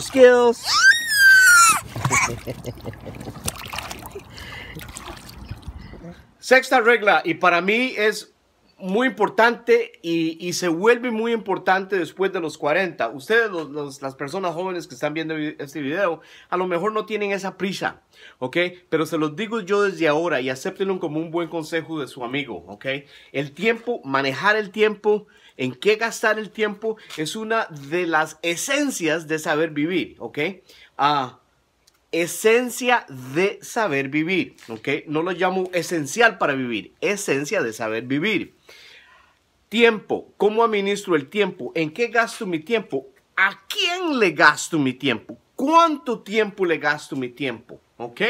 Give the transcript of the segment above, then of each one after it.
skills. Sexta regla, y para mí es muy importante y, se vuelve muy importante después de los 40. Ustedes, las personas jóvenes que están viendo este video, a lo mejor no tienen esa prisa, ¿ok? Pero se los digo yo desde ahora y acéptenlo como un buen consejo de su amigo, ¿ok? El tiempo, manejar el tiempo, en qué gastar el tiempo, es una de las esencias de saber vivir, ¿ok? Ah, esencia de saber vivir, ¿ok? No lo llamo esencial para vivir, esencia de saber vivir. Tiempo, ¿cómo administro el tiempo? ¿En qué gasto mi tiempo? ¿A quién le gasto mi tiempo? ¿Cuánto tiempo le gasto mi tiempo? ¿Ok?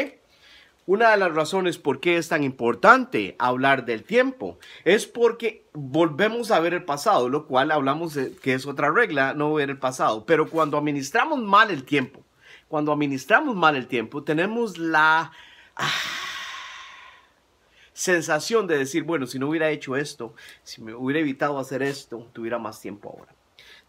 Una de las razones por qué es tan importante hablar del tiempo es porque volvemos a ver el pasado, lo cual hablamos de que es otra regla, no ver el pasado. Pero cuando administramos mal el tiempo, cuando administramos mal el tiempo, tenemos la ah, sensación de decir, bueno, si no hubiera hecho esto, si me hubiera evitado hacer esto, tuviera más tiempo ahora.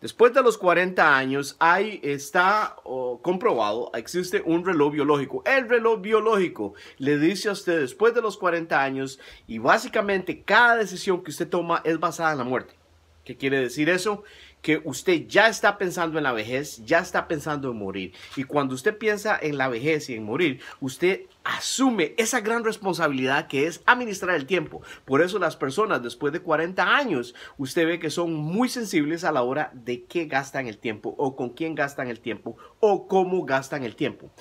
Después de los 40 años, ahí está comprobado, existe un reloj biológico. El reloj biológico le dice a usted después de los 40 años y básicamente cada decisión que usted toma es basada en la muerte. ¿Qué quiere decir eso? Que usted ya está pensando en la vejez, ya está pensando en morir. Y cuando usted piensa en la vejez y en morir, usted asume esa gran responsabilidad que es administrar el tiempo. Por eso las personas después de 40 años, usted ve que son muy sensibles a la hora de qué gastan el tiempo o con quién gastan el tiempo o cómo gastan el tiempo.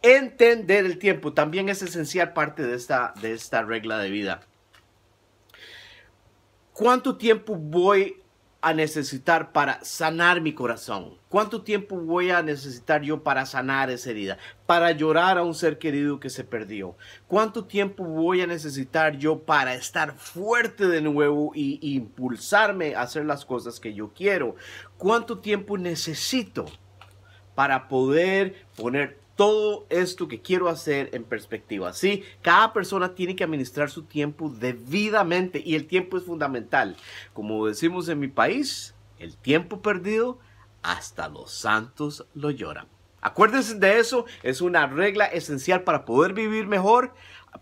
Entender el tiempo también es esencial parte de esta, de esta regla de vida. ¿Cuánto tiempo voy a necesitar para sanar mi corazón? ¿Cuánto tiempo voy a necesitar yo para sanar esa herida? Para llorar a un ser querido que se perdió. ¿Cuánto tiempo voy a necesitar yo para estar fuerte de nuevo y, impulsarme a hacer las cosas que yo quiero? ¿Cuánto tiempo necesito para poder poner todo esto que quiero hacer en perspectiva. Sí, cada persona tiene que administrar su tiempo debidamente y el tiempo es fundamental. Como decimos en mi país, el tiempo perdido, hasta los santos lo lloran. Acuérdense de eso, es una regla esencial para poder vivir mejor.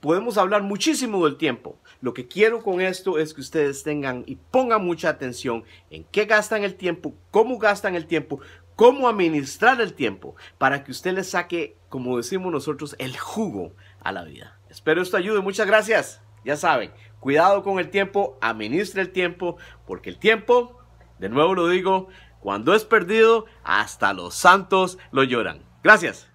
Podemos hablar muchísimo del tiempo. Lo que quiero con esto es que ustedes tengan y pongan mucha atención en qué gastan el tiempo, cómo gastan el tiempo, cómo administrar el tiempo para que usted le saque, como decimos nosotros, el jugo a la vida. Espero esto ayude. Muchas gracias. Ya saben, cuidado con el tiempo, administre el tiempo, porque el tiempo, de nuevo lo digo, cuando es perdido, hasta los santos lo lloran. Gracias.